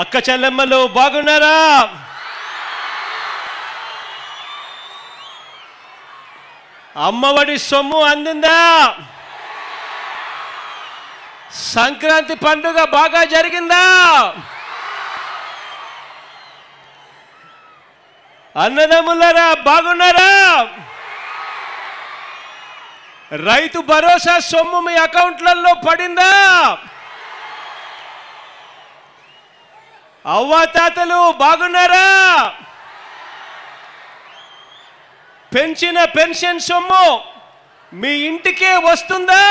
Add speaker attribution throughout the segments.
Speaker 1: అక్క చెల్లెమ్మలు బాగున్నారా? అమ్మఒడి సొమ్ము అందిందా? సంక్రాంతి పండుగ బాగా జరిగిందా? అన్నదమ్ములరా బాగున్నారా? రైతు భరోసా సొమ్ము మీ అకౌంట్లలో పడిందా? అవ్వాతాతలు బాగున్నారా? పెంచిన పెన్షన్ సొమ్ము మీ ఇంటికే వస్తుందా?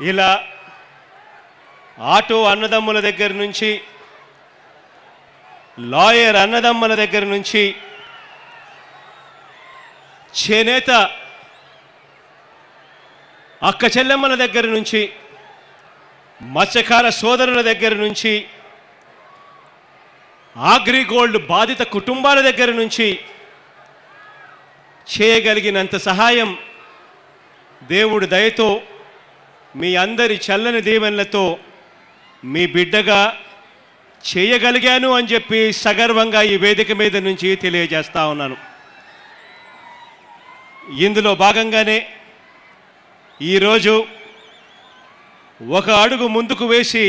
Speaker 1: ఇలా ఆటో అన్నదమ్ముల దగ్గర నుంచి లాయర్ అన్నదమ్ముల దగ్గర నుంచి చేనేత అక్క చెల్లెమ్మల దగ్గర నుంచి మత్స్యకార సోదరుల దగ్గర నుంచి ఆగ్రిగోల్డ్ బాధిత కుటుంబాల దగ్గర నుంచి చేయగలిగినంత సహాయం దేవుడు దయతో మీ అందరి చల్లని దీవెనలతో మీ బిడ్డగా చేయగలిగాను అని చెప్పి సగర్వంగా ఈ వేదిక మీద నుంచి తెలియజేస్తా ఉన్నాను. ఇందులో భాగంగానే ఈరోజు ఒక అడుగు ముందుకు వేసి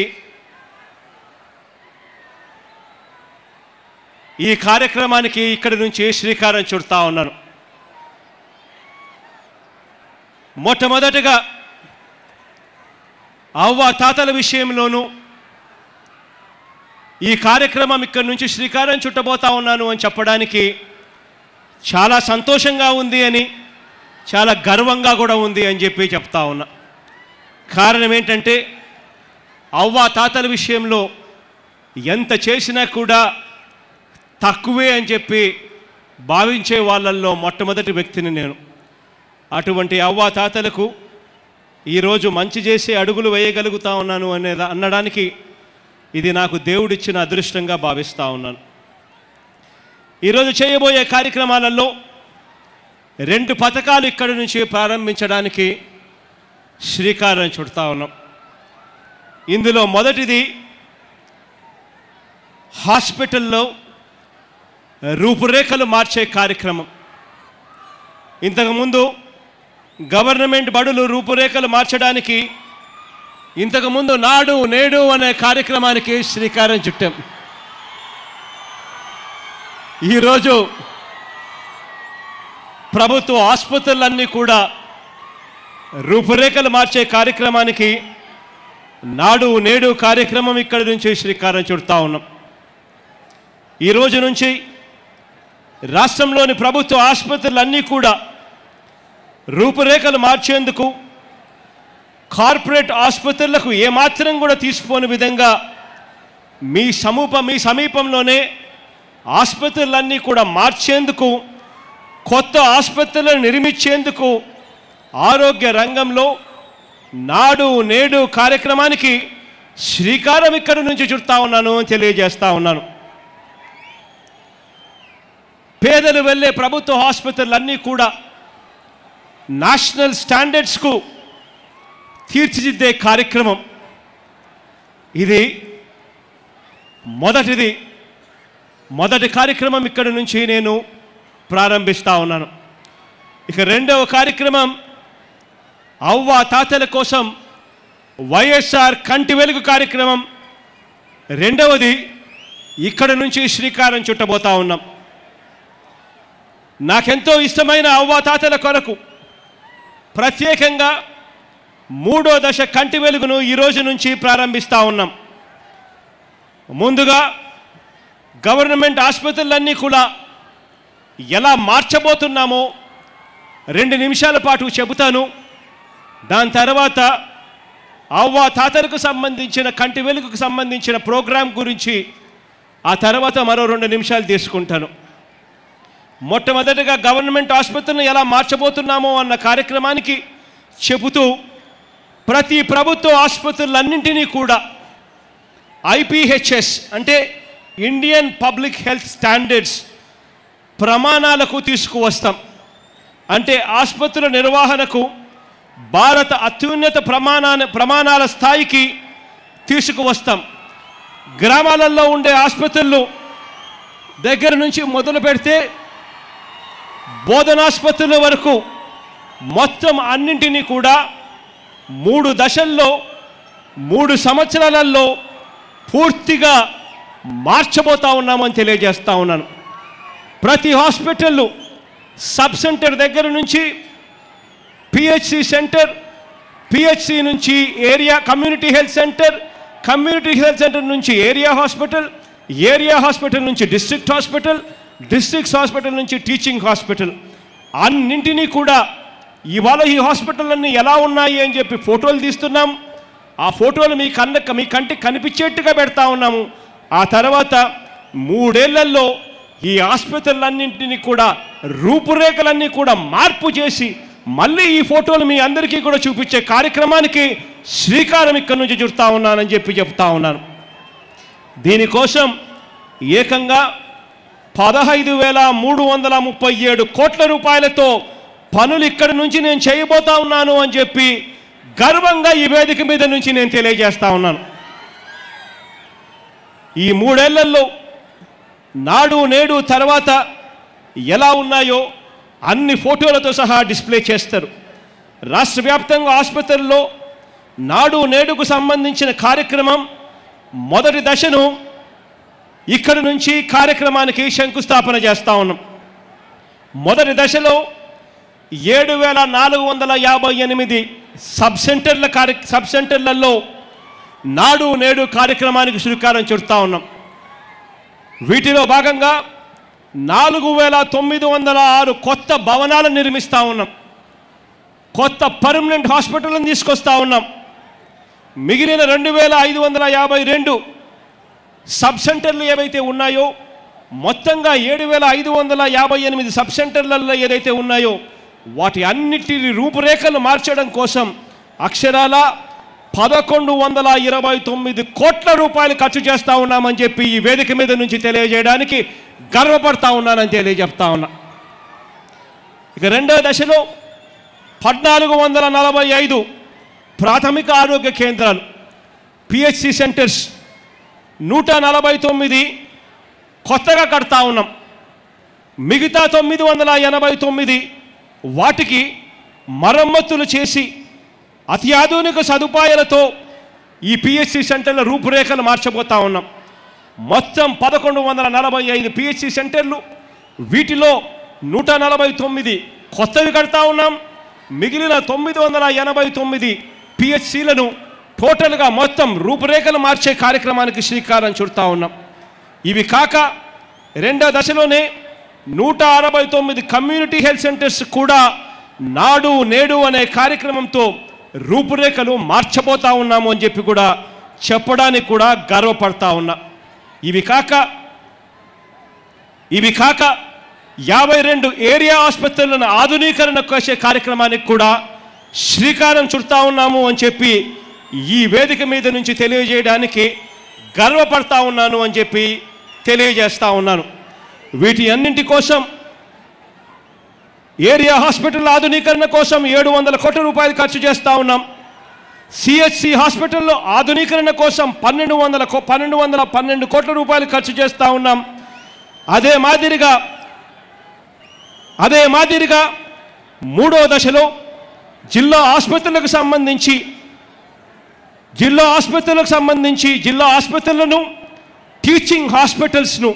Speaker 1: ఈ కార్యక్రమానికి ఇక్కడి నుంచి శ్రీకారం చుడతా ఉన్నాను మొట్టమొదటగా అవ్వ తాతల విషయంలోనూ ఈ కార్యక్రమం ఇక్కడి నుంచి శ్రీకారం చుట్టబోతా ఉన్నాను అని చెప్పడానికి చాలా సంతోషంగా ఉంది అని చాలా గర్వంగా కూడా ఉంది అని చెప్పి చెప్తా ఉన్నా. కారణం ఏంటంటే అవ్వ తాతల విషయంలో ఎంత చేసినా కూడా తక్కువే అని చెప్పి భావించే వాళ్ళల్లో మొట్టమొదటి వ్యక్తిని నేను. అటువంటి అవ్వ తాతలకు ఈరోజు మంచి చేసే అడుగులు వేయగలుగుతా ఉన్నాను అనే అనడానికి ఇది నాకు దేవుడిచ్చిన అదృష్టంగా భావిస్తూ ఉన్నాను. ఈరోజు చేయబోయే కార్యక్రమాలలో రెండు పథకాలు ఇక్కడి నుంచి ప్రారంభించడానికి శ్రీకారం చుడతా ఉన్నాం. ఇందులో మొదటిది హాస్పిటల్లో రూపురేఖలు మార్చే కార్యక్రమం. ఇంతకుముందు గవర్నమెంట్ బడులు రూపురేఖలు మార్చడానికి ఇంతకుముందు నాడు నేడు అనే కార్యక్రమానికి శ్రీకారం చుట్టాం. ఈరోజు ప్రభుత్వ ఆసుపత్రులన్నీ కూడా రూపురేఖలు మార్చే కార్యక్రమానికి నాడు నేడు కార్యక్రమం ఇక్కడి నుంచి శ్రీకారం చుడతా ఉన్నాం. ఈ రోజు నుంచి రాష్ట్రంలోని ప్రభుత్వ ఆసుపత్రులన్నీ కూడా రూపురేఖలు మార్చేందుకు కార్పొరేట్ ఆసుపత్రులకు ఏమాత్రం కూడా తీసుకోని విధంగా మీ సమూప మీ సమీపంలోనే ఆసుపత్రులన్నీ కూడా మార్చేందుకు కొత్త ఆసుపత్రులను నిర్మించేందుకు ఆరోగ్య రంగంలో నాడు నేడు కార్యక్రమానికి శ్రీకారం ఇక్కడి నుంచి చుడతా ఉన్నాను అని తెలియజేస్తా ఉన్నాను. పేదలు వెళ్ళే ప్రభుత్వ ఆసుపత్రులన్నీ కూడా నేషనల్ స్టాండర్డ్స్కు తీర్చిదిద్దే కార్యక్రమం. ఇది మొదటిది. మొదటి కార్యక్రమం ఇక్కడి నుంచి నేను ప్రారంభిస్తా ఉన్నాను. ఇక రెండవ కార్యక్రమం అవ్వ తాతల కోసం వైఎస్ఆర్ కంటి వెలుగు కార్యక్రమం. రెండవది ఇక్కడ నుంచి శ్రీకారం చుట్టబోతా ఉన్నాం. నాకెంతో ఇష్టమైన అవ్వ తాతల కొరకు ప్రత్యేకంగా మూడో దశ కంటి వెలుగును ఈ రోజు నుంచి ప్రారంభిస్తూ ఉన్నాం. ముందుగా గవర్నమెంట్ ఆసుపత్రులన్నీ కూడా ఎలా మార్చబోతున్నామో రెండు నిమిషాల పాటు చెబుతాను. దాని తర్వాత అవ్వ తాతలకు సంబంధించిన కంటి వెలుగుకు సంబంధించిన ప్రోగ్రాం గురించి ఆ తర్వాత మరో రెండు నిమిషాలు తీసుకుంటాను. మొట్టమొదటిగా గవర్నమెంట్ ఆసుపత్రిని ఎలా మార్చబోతున్నామో అన్న కార్యక్రమానికి చెబుతూ ప్రతి ప్రభుత్వ ఆసుపత్రులన్నింటినీ కూడా ఐపీహెచ్ఎస్ అంటే ఇండియన్ పబ్లిక్ హెల్త్ స్టాండర్డ్స్ ప్రమాణాలకు తీసుకువస్తాం. అంటే ఆసుపత్రుల నిర్వహణకు భారత అత్యున్నత ప్రమాణాన్ని ప్రమాణాల స్థాయికి తీసుకువస్తాం. గ్రామాలలో ఉండే ఆసుపత్రులు దగ్గర నుంచి మొదలు పెడితే బోధనాసుపత్రుల వరకు మొత్తం అన్నింటినీ కూడా మూడు దశల్లో మూడు సంవత్సరాలలో పూర్తిగా మార్చబోతా ఉన్నామని తెలియజేస్తా ఉన్నాను. ప్రతి హాస్పిటల్ సబ్ సెంటర్ దగ్గర నుంచి పిహెచ్సి సెంటర్ పిహెచ్సి నుంచి area community health centre community health centre నుంచి ఏరియా హాస్పిటల్ ఏరియా హాస్పిటల్ నుంచి డిస్ట్రిక్ట్ హాస్పిటల్ డిస్ట్రిక్ట్స్ హాస్పిటల్ నుంచి టీచింగ్ హాస్పిటల్. అన్నింటినీ కూడా ఇవాళ ఈ హాస్పిటల్లన్నీ ఎలా ఉన్నాయి అని చెప్పి ఫోటోలు తీస్తున్నాం. ఆ ఫోటోలు మీ కన్న మీ కంటికి కనిపించేట్టుగా పెడతా ఉన్నాము. ఆ తర్వాత మూడేళ్ళలో ఈ ఆసుపత్రులన్నింటినీ కూడా రూపురేఖలన్నీ కూడా మార్పు చేసి మళ్ళీ ఈ ఫోటోలు మీ అందరికీ కూడా చూపించే కార్యక్రమానికి శ్రీకారం ఇక్కడి నుంచి చుడతా ఉన్నానని చెప్పి చెప్తా ఉన్నాను. దీనికోసం ఏకంగా పదహైదు వేల మూడు వందల ముప్పై ఏడు కోట్ల రూపాయలతో పనులు ఇక్కడి నుంచి నేను చేయబోతా ఉన్నాను అని చెప్పి గర్వంగా ఈ వేదిక మీద నుంచి నేను తెలియజేస్తా ఉన్నాను. ఈ మూడేళ్ళలో నాడు నేడు తర్వాత ఎలా ఉన్నాయో అన్ని ఫోటోలతో సహా డిస్ప్లే చేస్తారు. రాష్ట్ర వ్యాప్తంగా ఆసుపత్రుల్లో నాడు నేడుకు సంబంధించిన కార్యక్రమం మొదటి దశను ఇక్కడి నుంచి కార్యక్రమానికి శంకుస్థాపన చేస్తా ఉన్నాం. మొదటి దశలో ఏడు వేల నాలుగు వందల యాభై ఎనిమిది సబ్ సెంటర్ల కార్య సబ్ సెంటర్లలో నాడు నేడు కార్యక్రమానికి శ్రీకారం చుడతా ఉన్నాం. వీటిలో భాగంగా నాలుగు వేల తొమ్మిది వందల ఆరు కొత్త భవనాలను నిర్మిస్తూ ఉన్నాం. కొత్త పర్మనెంట్ హాస్పిటల్ని తీసుకొస్తా ఉన్నాం. మిగిలిన రెండు వేల ఐదు వందల యాభై రెండు సబ్ సెంటర్లు ఏవైతే ఉన్నాయో మొత్తంగా ఏడు వేల ఐదు వందల యాభై ఎనిమిది సబ్ సెంటర్లలో ఏదైతే ఉన్నాయో వాటి అన్నిటి రూపురేఖలు మార్చడం కోసం అక్షరాల పదకొండు వందల ఇరవై తొమ్మిది కోట్ల రూపాయలు ఖర్చు చేస్తా ఉన్నామని చెప్పి ఈ వేదిక మీద నుంచి తెలియజేయడానికి గర్వపడతా ఉన్నానని తెలియజెప్తా ఉన్నా. ఇక రెండవ దశలో పద్నాలుగు వందల నలభై ఐదు ప్రాథమిక ఆరోగ్య కేంద్రాలు పిహెచ్సి సెంటర్స్ నూట నలభై తొమ్మిది కొత్తగా కడతా ఉన్నాం. మిగతా తొమ్మిది వందల ఎనభై తొమ్మిది వాటికి మరమ్మతులు చేసి అత్యాధునిక సదుపాయాలతో ఈ పిహెచ్సి సెంటర్ల రూపురేఖలు మార్చబోతా ఉన్నాం. మొత్తం పదకొండు వందల నలభై ఐదు పిహెచ్సి సెంటర్లు వీటిలో నూట నలభై తొమ్మిది కొత్తవి కడతా ఉన్నాం. మిగిలిన తొమ్మిది వందల ఎనభై తొమ్మిది పిహెచ్సిలను టోటల్గా మొత్తం రూపురేఖలు మార్చే కార్యక్రమానికి శ్రీకారం చుడతా ఉన్నాం. ఇవి కాక రెండో దశలోనే నూట అరవై తొమ్మిది కమ్యూనిటీ హెల్త్ సెంటర్స్ కూడా నాడు నేడు అనే కార్యక్రమంతో రూపురేఖలు మార్చబోతా ఉన్నాము అని చెప్పి కూడా చెప్పడానికి కూడా గర్వపడతా ఉన్నా. ఇవి కాక ఇవి కాక యాభై రెండు ఏరియా ఆసుపత్రులను ఆధునీకరణ చేసే కార్యక్రమానికి కూడా శ్రీకారం చుడతా ఉన్నాము అని చెప్పి ఈ వేదిక మీద నుంచి తెలియజేయడానికి గర్వపడతా ఉన్నాను అని చెప్పి తెలియజేస్తా ఉన్నాను. వీటి అన్నింటి కోసం ఏరియా హాస్పిటల్ ఆధునీకరణ కోసం ఏడు వందల కోట్ల రూపాయలు ఖర్చు చేస్తూ ఉన్నాం. సిహెచ్సి హాస్పిటల్లో ఆధునీకరణ కోసం పన్నెండు వందల కో- పన్నెండు వందల పన్నెండు కోట్ల రూపాయలు ఖర్చు చేస్తూ ఉన్నాం. అదే మాదిరిగా అదే మాదిరిగా మూడో దశలో జిల్లా ఆసుపత్రులకు సంబంధించి జిల్లా ఆసుపత్రులకు సంబంధించి జిల్లా ఆసుపత్రులను టీచింగ్ హాస్పిటల్స్ను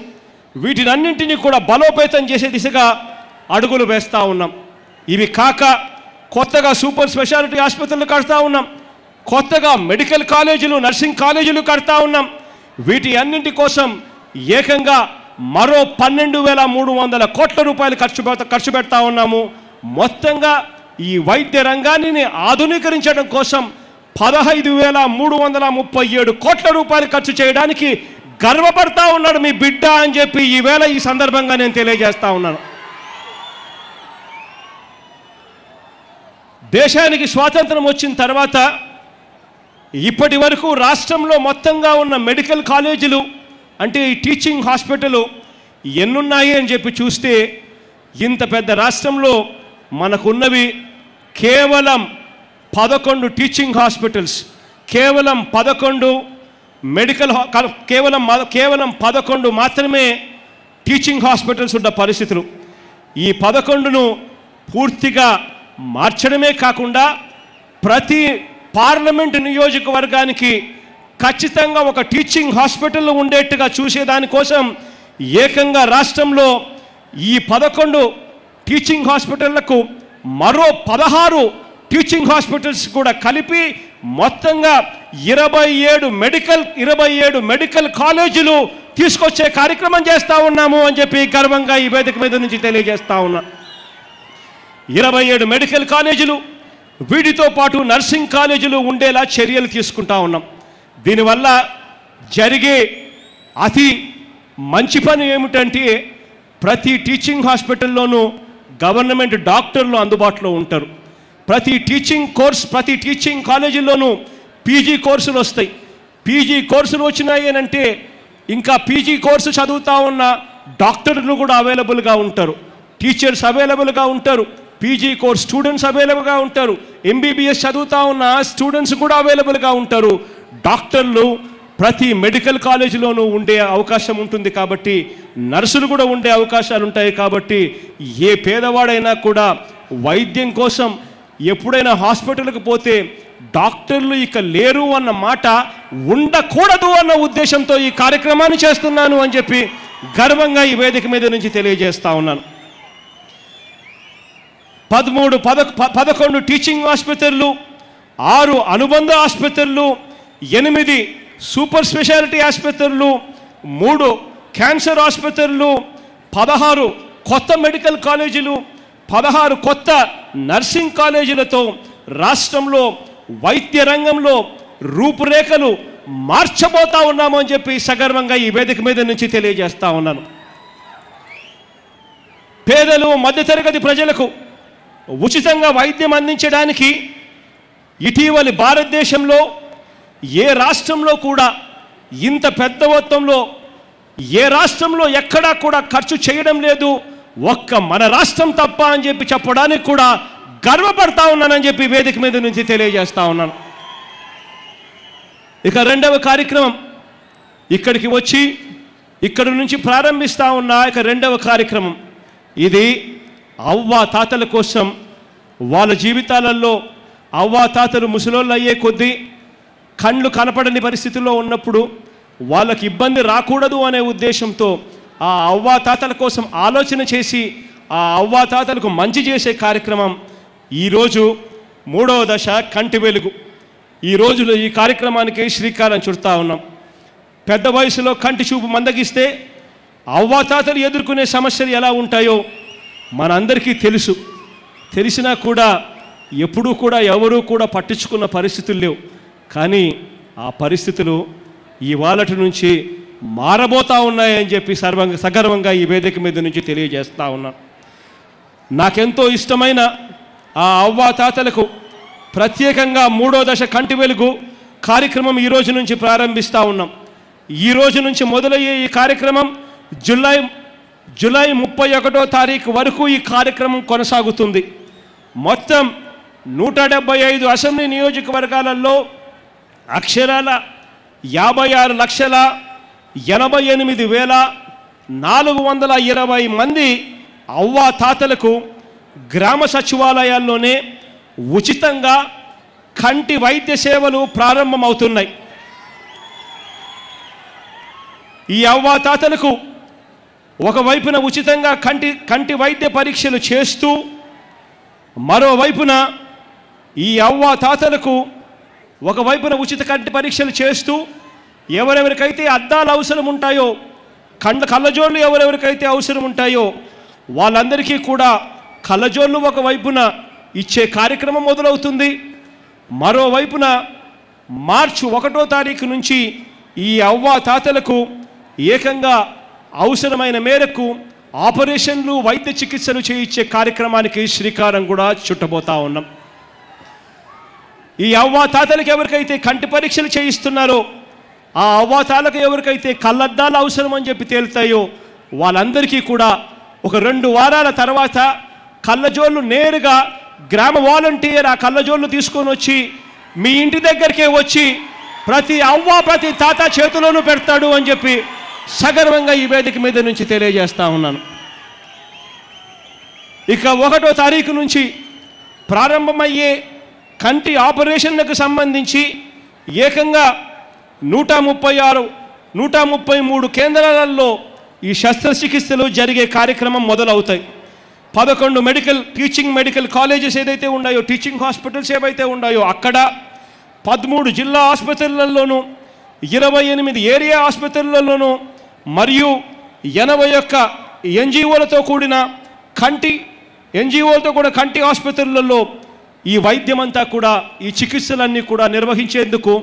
Speaker 1: వీటినన్నింటినీ కూడా బలోపేతం చేసే దిశగా అడుగులు వేస్తూ ఉన్నాం. ఇవి కాక కొత్తగా సూపర్ స్పెషాలిటీ ఆసుపత్రులు కడతా ఉన్నాం. కొత్తగా మెడికల్ కాలేజీలు నర్సింగ్ కాలేజీలు కడతా ఉన్నాం. వీటి అన్నింటి కోసం ఏకంగా మరో పన్నెండు వేల మూడు వందల కోట్ల రూపాయలు ఖర్చు ఖర్చు పెడతా ఉన్నాము. మొత్తంగా ఈ వైద్య రంగాన్ని ఆధునీకరించడం కోసం పదహైదు వేల మూడు వందల ముప్పై ఏడు కోట్ల రూపాయలు ఖర్చు చేయడానికి గర్వపడతా ఉన్నాడు మీ బిడ్డ అని చెప్పి ఈవేళ ఈ సందర్భంగా నేను తెలియజేస్తా ఉన్నాను. దేశానికి స్వాతంత్రం వచ్చిన తర్వాత ఇప్పటి వరకు రాష్ట్రంలో మొత్తంగా ఉన్న మెడికల్ కాలేజీలు అంటే ఈ టీచింగ్ హాస్పిటల్ ఎన్నున్నాయి అని చెప్పి చూస్తే ఇంత పెద్ద రాష్ట్రంలో మనకున్నవి కేవలం పదకొండు టీచింగ్ హాస్పిటల్స్ కేవలం పదకొండు మెడికల్ కేవలం కేవలం పదకొండు మాత్రమే టీచింగ్ హాస్పిటల్స్ ఉన్న పరిస్థితులు. ఈ పదకొండును పూర్తిగా మార్చడమే కాకుండా ప్రతి పార్లమెంటు నియోజకవర్గానికి ఖచ్చితంగా ఒక టీచింగ్ హాస్పిటల్ ఉండేట్టుగా చూసేదానికోసం ఏకంగా రాష్ట్రంలో ఈ పదకొండు టీచింగ్ హాస్పిటళ్ళకు మరో పదహారు టీచింగ్ హాస్పిటల్స్ కూడా కలిపి మొత్తంగా ఇరవై ఏడు మెడికల్ ఇరవై ఏడు మెడికల్ కాలేజీలు తీసుకొచ్చే కార్యక్రమం చేస్తూ ఉన్నాము అని చెప్పి గర్వంగా ఈ వేదిక మీద నుంచి తెలియజేస్తూ ఉన్నా. ఇరవై ఏడు మెడికల్ కాలేజీలు వీటితో పాటు నర్సింగ్ కాలేజీలు ఉండేలా చర్యలు తీసుకుంటా ఉన్నాం. దీనివల్ల జరిగే అతి మంచి పని ఏమిటంటే ప్రతి టీచింగ్ హాస్పిటల్లోనూ గవర్నమెంట్ డాక్టర్లు అందుబాటులో ఉంటారు. ప్రతి టీచింగ్ కోర్స్ ప్రతి టీచింగ్ కాలేజీల్లోనూ పీజీ కోర్సులు వస్తాయి. పీజీ కోర్సులు వచ్చినాయి అంటే ఇంకా పీజీ కోర్సు చదువుతా ఉన్న డాక్టర్లు కూడా అవైలబుల్గా ఉంటారు. టీచర్స్ అవైలబుల్గా ఉంటారు. పీజీ కోర్స్ స్టూడెంట్స్ అవైలబుల్గా ఉంటారు. ఎంబీబీఎస్ చదువుతా ఉన్న స్టూడెంట్స్ కూడా అవైలబుల్గా ఉంటారు. డాక్టర్లు ప్రతి మెడికల్ కాలేజీలోనూ ఉండే అవకాశం ఉంటుంది కాబట్టి నర్సులు కూడా ఉండే అవకాశాలు ఉంటాయి కాబట్టి ఏ పేదవాడైనా కూడా వైద్యం కోసం ఎప్పుడైనా హాస్పిటల్కి పోతే డాక్టర్లు ఇక లేరు అన్న మాట ఉండకూడదు అన్న ఉద్దేశంతో ఈ కార్యక్రమాన్ని చేస్తున్నాను అని చెప్పి గర్వంగా ఈ వేదిక మీద నుంచి తెలియజేస్తా ఉన్నాను. పదమూడు పద ప- పదకొండు టీచింగ్ ఆసుపత్రులు ఆరు అనుబంధ ఆసుపత్రులు ఎనిమిది సూపర్ స్పెషాలిటీ ఆసుపత్రులు మూడు క్యాన్సర్ ఆసుపత్రులు పదహారు కొత్త మెడికల్ కాలేజీలు పదహారు కొత్త నర్సింగ్ కాలేజీలతో రాష్ట్రంలో వైద్య రంగంలో రూపురేఖలు మార్చబోతా ఉన్నాము అని చెప్పి సగర్వంగా ఈ వేదిక మీద నుంచి తెలియజేస్తా ఉన్నాను. పేదలు మధ్యతరగతి ప్రజలకు ఉచితంగా వైద్యం అందించడానికి ఇటీవలి భారతదేశంలో ఏ రాష్ట్రంలో కూడా ఇంత పెద్ద మొత్తంలో ఏ రాష్ట్రంలో ఎక్కడా కూడా ఖర్చు చేయడం లేదు. ఒక్క మన రాష్ట్రం తప్ప అని చెప్పి చెప్పడానికి కూడా గర్వపడతా ఉన్నానని చెప్పి వేదిక మీద నుంచి తెలియజేస్తా ఉన్నాను. ఇక రెండవ కార్యక్రమం ఇక్కడికి వచ్చి ఇక్కడి నుంచి ప్రారంభిస్తా ఉన్న ఇక రెండవ కార్యక్రమం. ఇది అవ్వ తాతల కోసం వాళ్ళ జీవితాలలో అవ్వ తాతలు ముసలోళ్ళు అయ్యే కొద్దీ కళ్ళు కనపడని పరిస్థితుల్లో ఉన్నప్పుడు వాళ్ళకి ఇబ్బంది రాకూడదు అనే ఉద్దేశంతో ఆ అవ్వ తాతల కోసం ఆలోచన చేసి ఆ అవ్వ తాతలకు మంచి చేసే కార్యక్రమం ఈరోజు మూడవ దశ కంటి వెలుగు. ఈ రోజులో ఈ కార్యక్రమానికి శ్రీకారం చుడతా ఉన్నాం. పెద్ద వయసులో కంటి చూపు మందగిస్తే అవ్వాతాతలు ఎదుర్కొనే సమస్యలు ఎలా ఉంటాయో మనందరికీ తెలుసు. తెలిసినా కూడా ఎప్పుడూ కూడా ఎవరూ కూడా పట్టించుకున్న పరిస్థితులు లేవు. కానీ ఆ పరిస్థితులు ఇవాళటి నుంచి మారబోతా ఉన్నాయని చెప్పి సర్వంగ సగర్వంగా ఈ వేదిక మీద నుంచి తెలియజేస్తూ ఉన్నాను. నాకెంతో ఇష్టమైన ఆ అవ్వా తాతలకు ప్రత్యేకంగా మూడో దశ కంటి వెలుగు కార్యక్రమం ఈ రోజు నుంచి ప్రారంభిస్తూ ఉన్నాం. ఈ రోజు నుంచి మొదలయ్యే ఈ కార్యక్రమం జులై జులై ముప్పై ఒకటో తారీఖు వరకు ఈ కార్యక్రమం కొనసాగుతుంది. మొత్తం నూట డెబ్బై ఐదు అసెంబ్లీ నియోజకవర్గాలలో అక్షరాల యాభై ఆరు లక్షల ఎనభై ఎనిమిది వేల నాలుగు వందల ఇరవై మంది అవ్వా తాతలకు గ్రామ సచివాలయాల్లోనే ఉచితంగా కంటి వైద్య సేవలు ప్రారంభమవుతున్నాయి. ఈ అవ్వా తాతలకు ఒకవైపున ఉచితంగా కంటి కంటి వైద్య పరీక్షలు చేస్తూ మరోవైపున ఈ అవ్వ తాతలకు ఒకవైపున ఉచిత కంటి పరీక్షలు చేస్తూ ఎవరెవరికైతే అద్దాలు అవసరం ఉంటాయో కండ కళ్ళజోళ్ళు ఎవరెవరికైతే అవసరం ఉంటాయో వాళ్ళందరికీ కూడా కళ్ళజోళ్ళు ఒకవైపున ఇచ్చే కార్యక్రమం మొదలవుతుంది. మరోవైపున మార్చి ఒకటో తారీఖు నుంచి ఈ అవ్వ తాతలకు ఏకంగా అవసరమైన మేరకు ఆపరేషన్లు వైద్య చికిత్సలు చేయించే కార్యక్రమానికి శ్రీకారం కూడా చుట్టబోతా ఉన్నాం. ఈ అవ్వ తాతలకు ఎవరికైతే కంటి పరీక్షలు చేయిస్తున్నారో ఆ అవ్వాతాలకు ఎవరికైతే కళ్ళద్దాలు అవసరం అని చెప్పి తేలుతాయో వాళ్ళందరికీ కూడా ఒక రెండు వారాల తర్వాత కళ్ళజోళ్ళు నేరుగా గ్రామ వాలంటీర్ ఆ కళ్ళజోళ్ళు తీసుకొని వచ్చి మీ ఇంటి దగ్గరికే వచ్చి ప్రతి అవ్వ ప్రతి తాత చేతిలోనూ పెడతాడు అని చెప్పి సగర్వంగా ఈ వేదిక మీద నుంచి తెలియజేస్తా ఉన్నాను. ఇక ఒకటో తారీఖు నుంచి ప్రారంభమయ్యే కంటి ఆపరేషన్లకు సంబంధించి ఏకంగా నూట ముప్పై ఆరు నూట ముప్పై మూడు కేంద్రాలలో ఈ శస్త్రచికిత్సలు జరిగే కార్యక్రమం మొదలవుతాయి. పదకొండు మెడికల్ టీచింగ్ మెడికల్ కాలేజెస్ ఏదైతే ఉన్నాయో టీచింగ్ హాస్పిటల్స్ ఏవైతే ఉన్నాయో అక్కడ పదమూడు జిల్లా ఆసుపత్రులలోనూ ఇరవై ఎనిమిది ఏరియా ఆసుపత్రులలోనూ మరియు ఎనభై ఒక్క ఎన్జిఓలతో కూడిన కంటి ఎన్జిఓలతో కూడా కంటి ఆసుపత్రులలో ఈ వైద్యం అంతా కూడా ఈ చికిత్సలన్నీ కూడా నిర్వహించేందుకు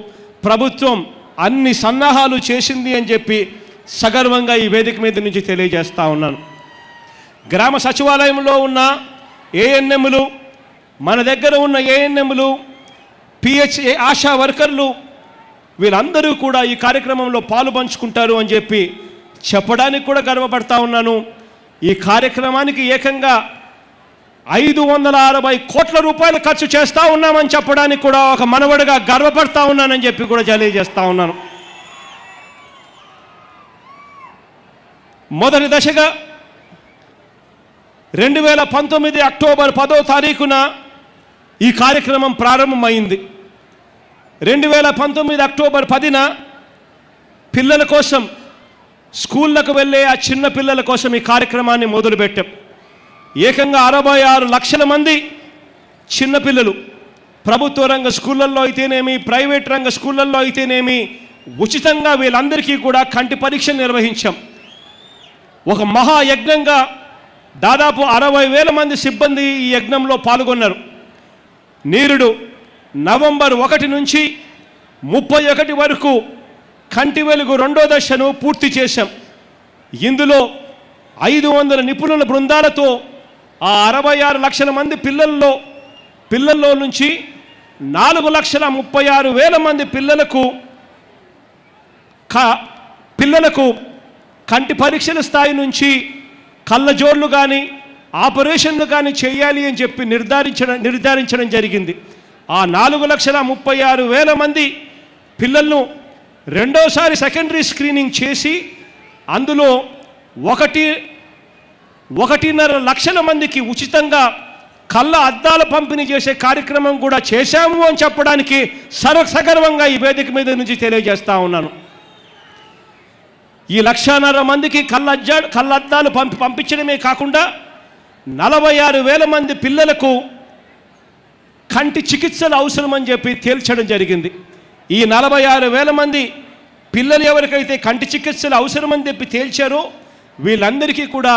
Speaker 1: ప్రభుత్వం అన్ని సన్నాహాలు చేసింది అని చెప్పి సగర్వంగా ఈ వేదిక మీద నుంచి తెలియజేస్తూ ఉన్నాను. గ్రామ సచివాలయంలో ఉన్న ఏఎన్ఎంలు మన దగ్గర ఉన్న ఏఎన్ఎంలు పిహెచ్ఏ ఆశా వర్కర్లు వీళ్ళందరూ కూడా ఈ కార్యక్రమంలో పాలు పంచుకుంటారు అని చెప్పి చెప్పడానికి కూడా గర్వపడతా ఉన్నాను. ఈ కార్యక్రమానికి ఏకంగా ఐదు వందల అరవై కోట్ల రూపాయలు ఖర్చు చేస్తూ ఉన్నామని చెప్పడానికి కూడా ఒక మనవడిగా గర్వపడతా ఉన్నానని చెప్పి కూడా తెలియజేస్తా ఉన్నాను. మొదటి దశగా రెండు వేల పంతొమ్మిది అక్టోబర్ పదో తారీఖున ఈ కార్యక్రమం ప్రారంభమైంది. రెండు వేల పంతొమ్మిది అక్టోబర్ పదిన పిల్లల కోసం స్కూళ్ళకు వెళ్ళే ఆ చిన్న పిల్లల కోసం ఈ కార్యక్రమాన్ని మొదలుపెట్టాం. ఏకంగా అరవై ఆరు లక్షల మంది చిన్నపిల్లలు ప్రభుత్వ రంగ స్కూళ్ళల్లో అయితేనేమి ప్రైవేట్ రంగ స్కూళ్ళల్లో అయితేనేమి ఉచితంగా వీళ్ళందరికీ కూడా కంటి పరీక్ష నిర్వహించాం. ఒక మహాయజ్ఞంగా దాదాపు అరవై వేల మంది సిబ్బంది ఈ యజ్ఞంలో పాల్గొన్నారు. నీరుడు నవంబర్ ఒకటి నుంచి ముప్పై ఒకటి వరకు కంటి వెలుగు రెండో దశను పూర్తి చేశాం. ఇందులో ఐదు వందల నిపుణుల బృందాలతో ఆ అరవై ఆరు లక్షల మంది పిల్లల్లో పిల్లల్లో నుంచి నాలుగు లక్షల ముప్పై ఆరు వేల మంది పిల్లలకు క పిల్లలకు కంటి పరీక్షల స్థాయి నుంచి కళ్ళజోళ్ళు కానీ ఆపరేషన్లు కానీ చేయాలి అని చెప్పి నిర్ధారించడం నిర్ధారించడం జరిగింది. ఆ నాలుగు లక్షల ముప్పై ఆరు వేల మంది పిల్లలను రెండోసారి సెకండరీ స్క్రీనింగ్ చేసి అందులో ఒకటి ఒకటిన్నర లక్షల మందికి ఉచితంగా కళ్ళ అద్దాల పంపిణీ చేసే కార్యక్రమం కూడా చేశాము అని చెప్పడానికి సర్వసగర్వంగా ఈ వేదిక మీద నుంచి తెలియజేస్తా ఉన్నాను. ఈ లక్షన్నర మందికి కళ్ళజ్జా కళ్ళద్దాలు పంపి పంపించడమే కాకుండా నలభై ఆరు వేల మంది పిల్లలకు కంటి చికిత్సలు అవసరమని చెప్పి తేల్చడం జరిగింది. ఈ నలభై ఆరు వేల మంది పిల్లలు ఎవరికైతే కంటి చికిత్సలు అవసరమని చెప్పి తేల్చారో వీళ్ళందరికీ కూడా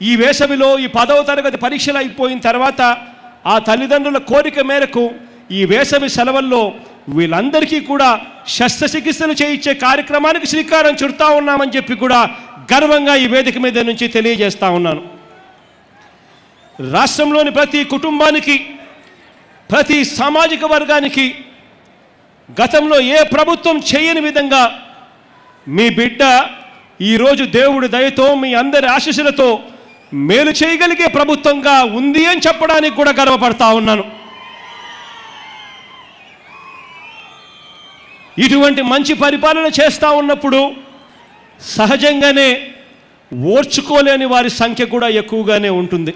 Speaker 1: ఈ వేసవిలో ఈ పదవ తరగతి పరీక్షలు అయిపోయిన తర్వాత ఆ తల్లిదండ్రుల కోరిక మేరకు ఈ వేసవి సెలవుల్లో వీళ్ళందరికీ కూడా శస్త్రచికిత్సలు చేయించే కార్యక్రమానికి శ్రీకారం చుడతా ఉన్నామని చెప్పి కూడా గర్వంగా ఈ వేదిక మీద నుంచి తెలియజేస్తా ఉన్నాను. రాష్ట్రంలోని ప్రతి కుటుంబానికి ప్రతి సామాజిక వర్గానికి గతంలో ఏ ప్రభుత్వం చేయని విధంగా మీ బిడ్డ ఈరోజు దేవుడి దయతో మీ అందరి ఆశీస్సులతో మేలు చేయగలిగే ప్రభుత్వంగా ఉంది అని చెప్పడానికి కూడా గర్వపడతా ఉన్నాను. ఇటువంటి మంచి పరిపాలన చేస్తూ ఉన్నప్పుడు సహజంగానే ఓర్చుకోలేని వారి సంఖ్య కూడా ఎక్కువగానే ఉంటుంది.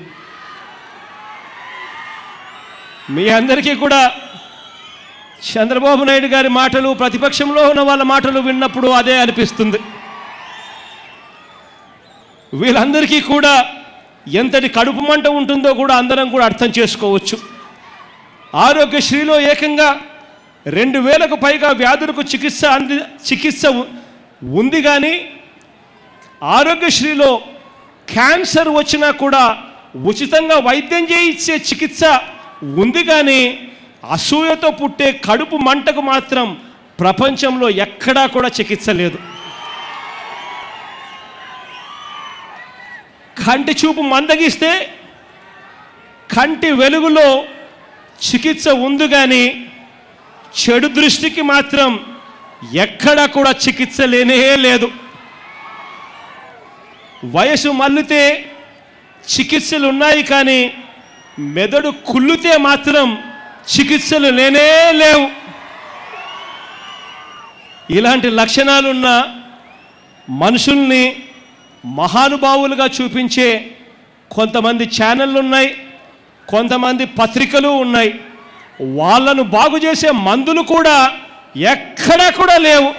Speaker 1: మీ అందరికీ కూడా చంద్రబాబు నాయుడు గారి మాటలు ప్రతిపక్షంలో ఉన్న వాళ్ళ మాటలు విన్నప్పుడు అదే అనిపిస్తుంది. వీళ్ళందరికీ కూడా ఎంతటి కడుపు మంట ఉంటుందో కూడా అందరం కూడా అర్థం చేసుకోవచ్చు. ఆరోగ్యశ్రీలో ఏకంగా రెండు వేలకు పైగా వ్యాధులకు చికిత్స అంది చికిత్స ఉంది కానీ ఆరోగ్యశ్రీలో క్యాన్సర్ వచ్చినా కూడా ఉచితంగా వైద్యం చేయించే చికిత్స ఉంది కానీ అసూయతో పుట్టే కడుపు మంటకు మాత్రం ప్రపంచంలో ఎక్కడా కూడా చికిత్స లేదు. కంటి చూపు మందగిస్తే కంటి వెలుగులో చికిత్స ఉంది కానీ చెడు దృష్టికి మాత్రం ఎక్కడా కూడా చికిత్స లేనే లేదు. వయసు మల్లితే చికిత్సలు ఉన్నాయి కానీ మెదడు కుళ్ళితే మాత్రం చికిత్సలు లేనే లేవు. ఇలాంటి లక్షణాలున్న మనుషుల్ని మహానుభావులుగా చూపించే కొంతమంది ఛానళ్ళు ఉన్నాయి కొంతమంది పత్రికలు ఉన్నాయి. వాళ్ళను బాగు చేసే మందులు కూడా ఎక్కడా కూడా లేవు.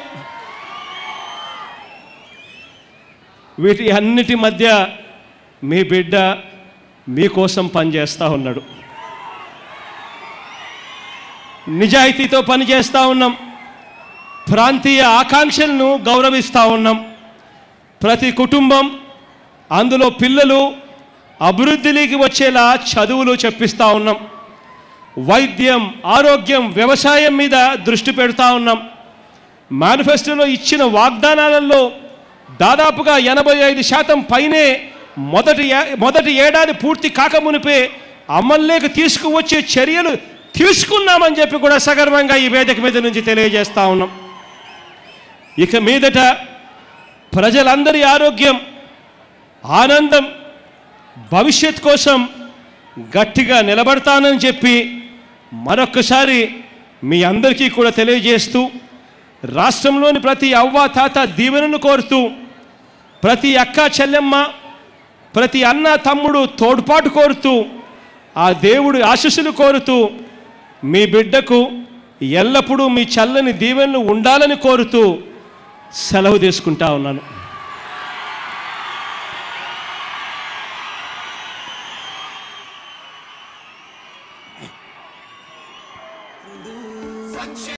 Speaker 1: వీటి అన్నిటి మధ్య మీ బిడ్డ మీకోసం పనిచేస్తూ ఉన్నాడు. నిజాయితీతో పనిచేస్తూ ఉన్నాం. ప్రాంతీయ ఆకాంక్షలను గౌరవిస్తూ ఉన్నాం. ప్రతి కుటుంబం అందులో పిల్లలు అభివృద్ధిలోకి వచ్చేలా చదువులు చెప్పిస్తూ ఉన్నాం. వైద్యం ఆరోగ్యం వ్యవసాయం మీద దృష్టి పెడతా ఉన్నాం. మేనిఫెస్టోలో ఇచ్చిన వాగ్దానాలలో దాదాపుగా ఎనభై ఐదు శాతం పైనే మొదటి మొదటి ఏడాది పూర్తి కాకమునిపే అమల్లోకి తీసుకువచ్చే చర్యలు తీసుకున్నామని చెప్పి కూడా సగర్వంగా ఈ వేదిక మీద నుంచి తెలియజేస్తా ఉన్నాం. ఇక మీదట ప్రజలందరి ఆరోగ్యం ఆనందం భవిష్యత్ కోసం గట్టిగా నిలబడతానని చెప్పి మరొక్కసారి మీ అందరికీ కూడా తెలియజేస్తూ రాష్ట్రంలోని ప్రతి అవ్వ తాత దీవెనను కోరుతూ ప్రతి అక్క చెల్లెమ్మ ప్రతి అన్న తమ్ముడు తోడ్పాటు కోరుతూ ఆ దేవుడి ఆశీస్సులు కోరుతూ మీ బిడ్డకు ఎల్లప్పుడూ మీ చల్లని దీవెనలు ఉండాలని కోరుతూ సెలవు తీసుకుంటా ఉన్నాను.